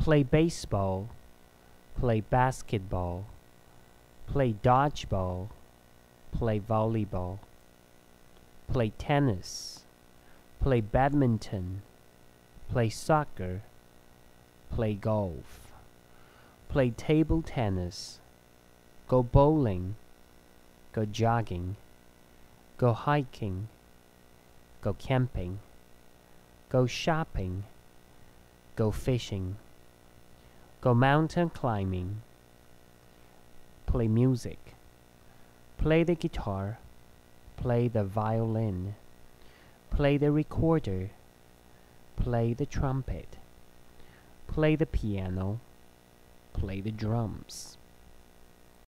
play baseball, play basketball, play dodgeball, play volleyball, play tennis, play badminton, play soccer, play golf, play table tennis, go bowling, go jogging, go hiking, go camping, go shopping, go fishing, go mountain climbing, play music, play the guitar, play the violin, play the recorder, play the trumpet, play the piano, play the drums.